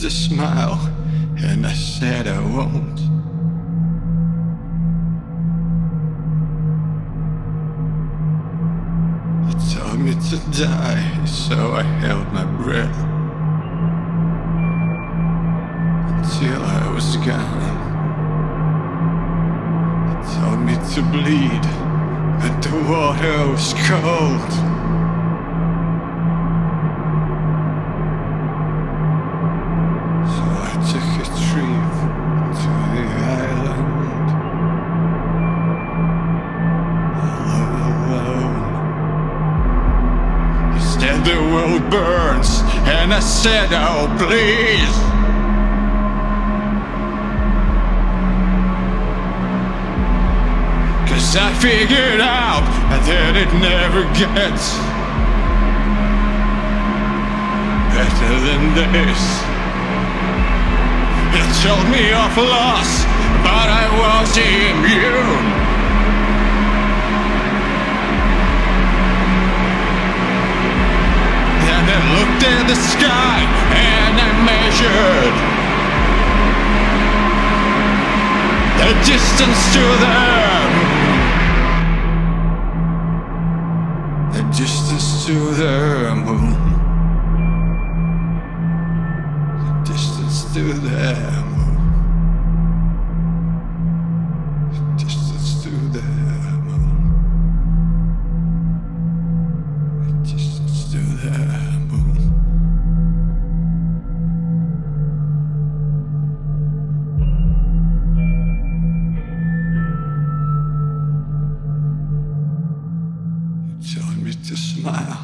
to smile, and I said I won't. You told me to die, so I held my breath until I was gone. You told me to bleed, but the water was cold. The island all alone. Instead, the world burns, and I said, Oh, please. Cause I figured out that it never gets better than this. Told me of loss, but I was immune. And I looked at the sky and I measured the distance to them. The distance to the moon. Moon. You told me to smile,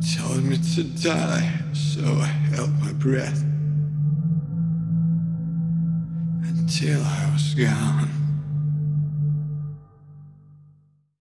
Told me to die, so I held my breath until I was gone.